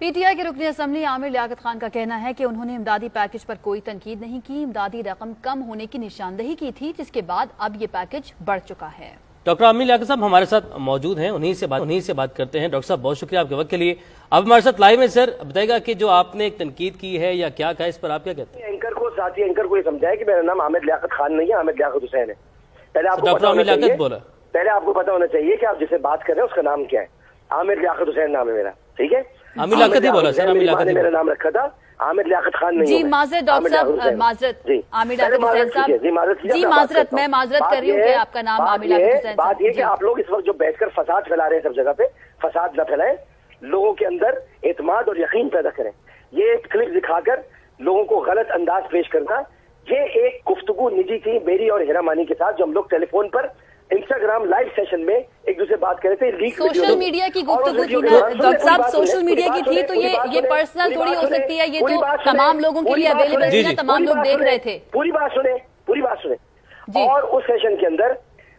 PTI के रुकनी assembly Amir Liaquat Khan का कहना है कि उन्होंने इमदादी पैकेज पर कोई तनकीद नहीं की। इमदादी रकम कम होने की निशानदेही की थी जिसके बाद अब ये पैकेज बढ़ चुका है। डॉक्टर आमिर लियाकत साहब हमारे साथ मौजूद हैं। उन्हीं से बात उन्हीं से बात करते हैं। डॉक्टर साहब बहुत शुक्रिया आपके वक्त के लिए। अब हमारे साथ लाइव है सर। बताएगा कि जो आपने एक तनकीद की है या क्या कहा इस पर आप क्या कहते हैं? एंकर को साथी एंकर को ये समझाया कि मेरा नाम आमिर लियाकत खान नहीं है आमिर लियाकत हुसैन है। पहले आपको डॉक्टर पता आमिर लियाकत बोला। पहले आपको पता होना चाहिए कि आप जिसे बात कर रहे हैं उसका नाम क्या है। आमिर लियाकत हुसैन नाम है मेरा। ठीक है? आमिर लियाकत ही बोला, सर, आमिर लियाकत ने मेरा नाम रखा था। आमिर लियाकत खान नहीं जी, मैं। माजरत डॉक्टर साहब, माजरत, जी। आमिर लियाकत साहब। जी माजरत जी, माजरत, मैं माजरत कर रही हूँ कि आपका नाम बात आमिर लियाकत है- बात साहब, ये कि आप लोग इस वक्त जो बैठकर फसाद फैला रहे हैं सब जगह पे फसाद न फैलाएँ लोगों के अंदर एतमाद और यकीन पैदा करें। ये एक क्लिप दिखाकर लोगों को गलत अंदाज पेश करना ये एक गुफ्तगु निजी थी मेरी और हेरा मानी के साथ जो हम लोग टेलीफोन पर इंस्टाग्राम लाइव सेशन में एक दूसरे बात कर रहे थे लीक सोशल मीडिया की गुफ्तगू थी ना डॉक्टर साहब सोशल मीडिया की थी तो ये ये पर्सनल थोड़ी हो सकती है ये तो तमाम लोगों के लिए अवेलेबल थी ना तमाम लोग देख रहे थे। पूरी बात सुने पूरी बात सुने। और उस सेशन के अंदर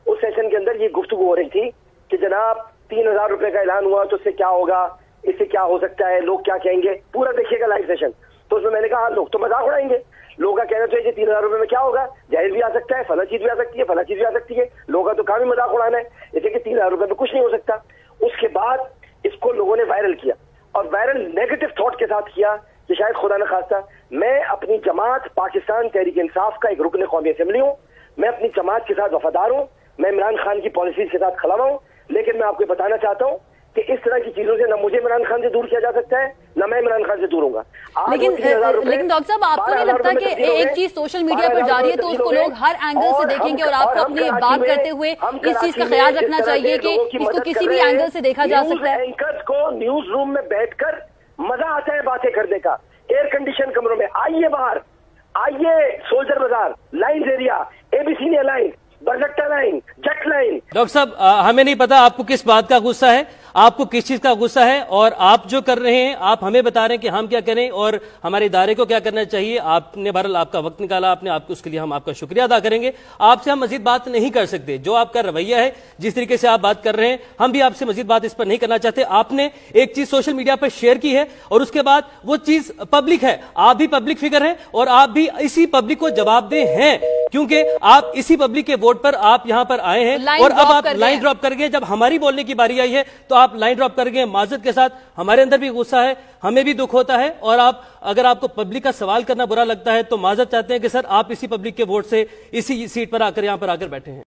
उस सेशन के अंदर ये गुफ्तगू हो रही थी कि जनाब तीन हज़ार रुपए का ऐलान हुआ तो इससे क्या होगा इससे क्या हो सकता है लोग क्या कहेंगे? पूरा देखिएगा लाइव सेशन तो उसमें मैंने कहा हाँ, लोग तो मज़ाक उड़ाएँगे। लोगों का कहना चाहिए तीन हज़ार रुपए में क्या होगा? ज़ाहिर भी आ सकता है, फला चीज़ भी आ सकती है, फला चीज़ भी आ सकती है। लोगों का तो काम ही मज़ाक उड़ाना है। जैसे कि तीन हज़ार रुपए में कुछ नहीं हो सकता। उसके बाद इसको लोगों ने वायरल किया। और वायरल नेगेटिव थॉट के साथ किया कि शायद खुदा न खास्ता, मैं अपनी जमात पाकिस्तान तहरीक इंसाफ का एक रुकन कौमी असम्बली हूँ। मैं अपनी जमात के साथ वफादार हूँ। मैं इमरान खान की पॉलिसीज़ के साथ खड़ा हूँ। लेकिन मैं आपको बताना चाहता हूँ कि इस तरह की चीज़ों से न मुझे इमरान खान से दूर किया जा सकता है न मैं इमरान खान से दूर होऊँगा। आज लेकिन वो 3,000 रुपए, लेकिन डॉक्टर साहब आपको नहीं लगता कि हो एक चीज़ सोशल मीडिया पर जा रही है तो उसको लोग हर एंगल से देखेंगे और आपको अपनी बात करते हुए इस चीज़ का ख्याल रखना चाहिए कि की इसको किसी भी एंगल से देखा जा सकता है। एंकर्स को न्यूज़ रूम में बैठकर मज़ा आता है बातें करने का एयर कंडीशन कमरों में। आइए बाहर आइए सोल्जर बाज़ार लाइन एरिया एबीसी ने लाइन बरजट्टा लाइन जट लाइन डॉक्टर साहब हमें नहीं पता आपको किस बात का गुस्सा है। आपको किस चीज़ का गुस्सा है और आप जो कर रहे हैं, आप हमें बता रहे हैं कि हम क्या करें और हमारे इदारे को क्या करना चाहिए। आपने बहरहाल आपका वक्त निकाला, आपने आपको उसके लिए हम आपका शुक्रिया अदा करेंगे। आपसे हम मजीद बात नहीं कर सकते। जो आपका रवैया है, जिस तरीके से आप बात कर रहे हैं, हम भी आपसे मजीद बात इस पर नहीं करना चाहते। आपने एक चीज़ सोशल मीडिया पर शेयर की है और उसके बाद वो चीज़ पब्लिक है। आप भी पब्लिक फिगर है और आप भी इसी पब्लिक को जवाबदेह हैं। क्योंकि आप इसी पब्लिक के वोट पर आप यहाँ पर आए हैं और अब आप लाइन ड्रॉप कर गए। जब हमारी बोलने की बारी आई है तो आप लाइन ड्रॉप कर गए। माजद के साथ हमारे अंदर भी गुस्सा है हमें भी दुख होता है और आप अगर आपको पब्लिक का सवाल करना बुरा लगता है तो माजद चाहते हैं कि सर आप इसी पब्लिक के वोट से इसी सीट पर आकर यहाँ पर आकर बैठे हैं।